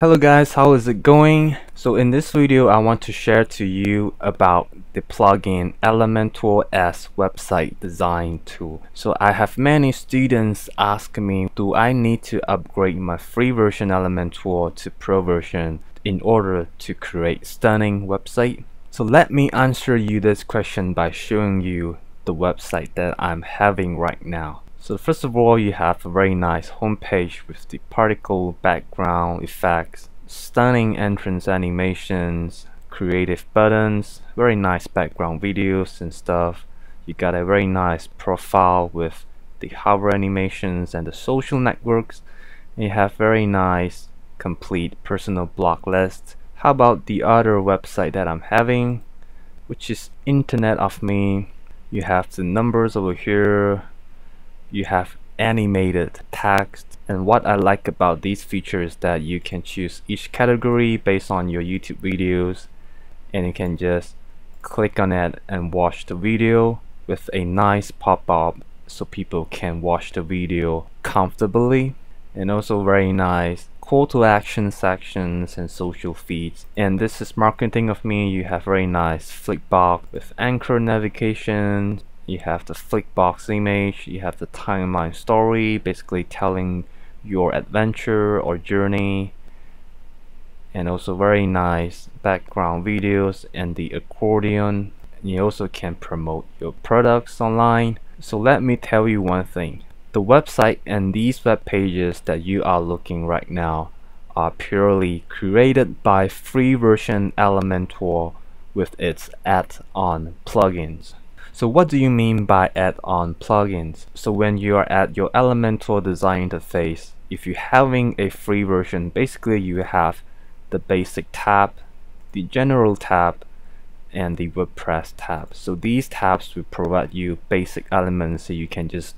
Hello guys, how is it going? So in this video, I want to share to you about the plugin Elementor S website design tool. So I have many students ask me, do I need to upgrade my free version Elementor to pro version in order to create stunning website? So let me answer you this question by showing you the website that I'm having right now. So first of all, you have a very nice homepage with the particle background effects, stunning entrance animations, creative buttons, very nice background videos and stuff. You got a very nice profile with the hover animations and the social networks. And you have very nice complete personal blog list. How about the other website that I'm having, which is Internet of Me. You have the numbers over here, you have animated text. And what I like about these features is that you can choose each category based on your YouTube videos. And you can just click on it and watch the video with a nice pop-up so people can watch the video comfortably. And also very nice call to action sections and social feeds. And this is marketing of me. You have very nice Flipbox with anchor navigation you have the flickbox image, you have the timeline story, basically telling your adventure or journey, and also very nice background videos and the accordion. You also can promote your products online. So let me tell you one thing. The website and these web pages that you are looking right now are purely created by free version Elementor with its add-on plugins. So what do you mean by add-on plugins? So when you are at your Elementor design interface, if you're having a free version, basically you have the basic tab, the general tab, and the WordPress tab. So these tabs will provide you basic elements so you can just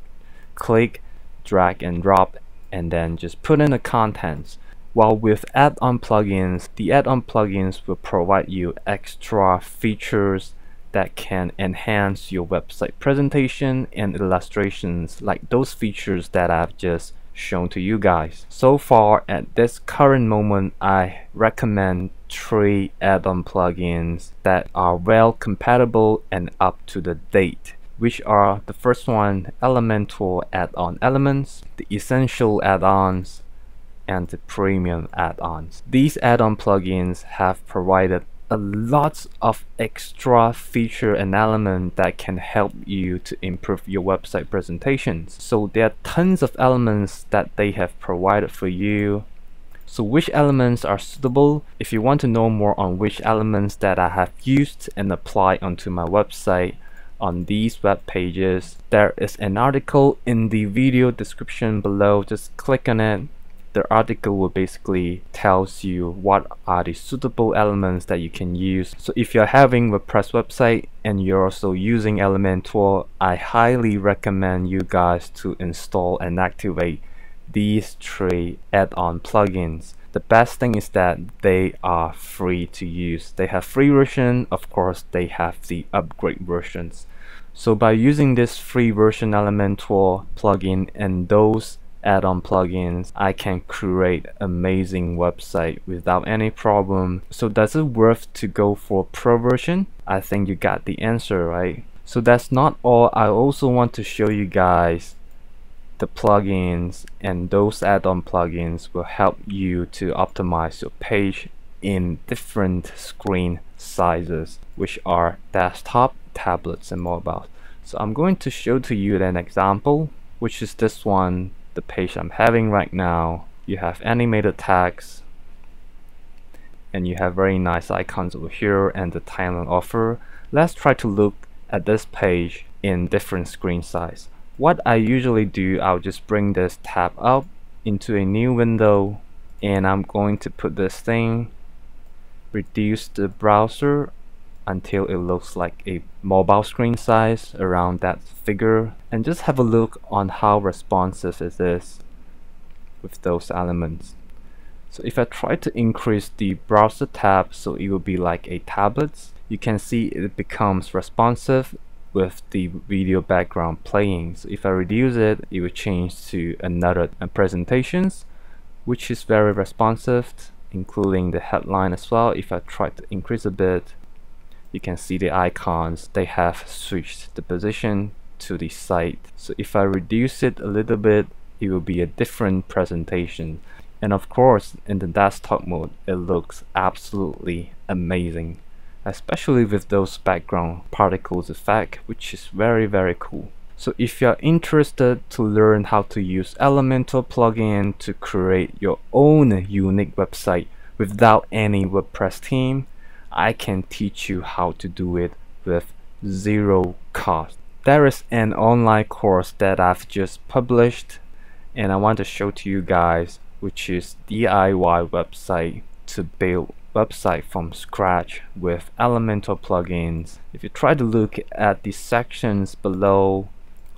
click, drag and drop, and then just put in the contents. While with add-on plugins, the add-on plugins will provide you extra features that can enhance your website presentation and illustrations like those features that I've just shown to you guys. So far at this current moment I recommend three add-on plugins that are well compatible and up to the date which are the first one Elementor add-on elements, the essential add-ons, and the premium add-ons. These add-on plugins have provided a lot of extra feature and element that can help you to improve your website presentations. So there are tons of elements that they have provided for you. So which elements are suitable? If you want to know more on which elements that I have used and applied onto my website on these web pages, there is an article in the video description below. Just click on it the article will basically tells you what are the suitable elements that you can use. So if you're having WordPress website and you're also using Elementor, I highly recommend you guys to install and activate these three add-on plugins. The best thing is that they are free to use. They have free version, of course they have the upgrade versions. So by using this free version Elementor plugin and those add-on plugins, I can create amazing website without any problem. So does it worth to go for pro version? I think you got the answer, right? So that's not all. I also want to show you guys the plugins and those add-on plugins will help you to optimize your page in different screen sizes which are desktop, tablets and mobile. So I'm going to show to you an example which is this one the page I'm having right now you have animated tags and you have very nice icons over here and the timeline offer. Let's try to look at this page in different screen size. What I usually do I'll just bring this tab up into a new window and I'm going to put this thing reduce the browser until it looks like a mobile screen size around that figure and just have a look on how responsive it is with those elements. So if I try to increase the browser tab so it will be like a tablet, you can see it becomes responsive with the video background playing. So if I reduce it, it will change to another presentations which is very responsive including the headline as well if I try to increase a bit you can see the icons they have switched the position to the site. So if I reduce it a little bit it will be a different presentation. And of course in the desktop mode it looks absolutely amazing especially with those background particles effect which is very very cool. So if you're interested to learn how to use Elementor plugin to create your own unique website without any WordPress theme, I can teach you how to do it with zero cost. There is an online course that I've just published and I want to show to you guys which is DIY website to build website from scratch with Elementor plugins. If you try to look at the sections below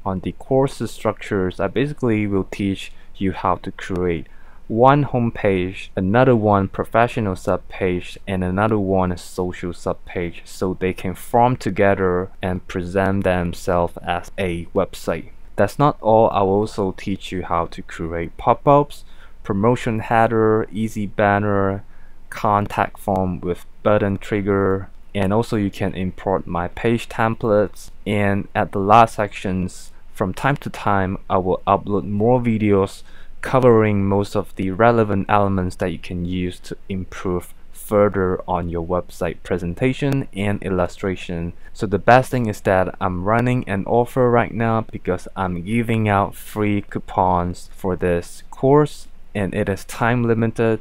on the course structures, I basically will teach you how to create one homepage, another one professional subpage, and another one social subpage so they can form together and present themselves as a website. That's not all, I'll also teach you how to create pop-ups, promotion header, easy banner, contact form with button trigger, and also you can import my page templates and at the last sections from time to time I will upload more videos covering most of the relevant elements that you can use to improve further on your website presentation and illustration. So the best thing is that I'm running an offer right now because I'm giving out free coupons for this course and it is time limited.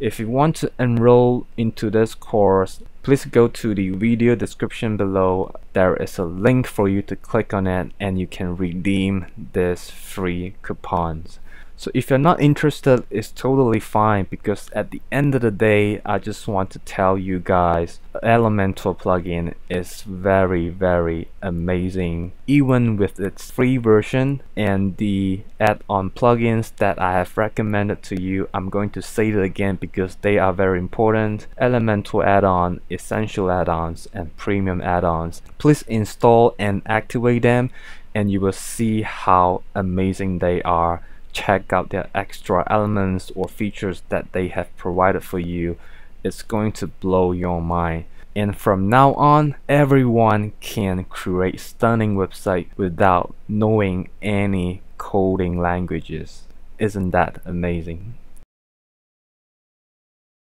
If you want to enroll into this course, please go to the video description below. There is a link for you to click on it and you can redeem this free coupons. So if you're not interested, it's totally fine because at the end of the day, I just want to tell you guys, Elementor plugin is very, very amazing. Even with its free version and the add-on plugins that I have recommended to you, I'm going to say it again because they are very important. Elementor add-on, essential add-ons, and premium add-ons. Please install and activate them and you will see how amazing they are check out their extra elements or features that they have provided for you it's going to blow your mind. And from now on everyone can create stunning website without knowing any coding languages. Isn't that amazing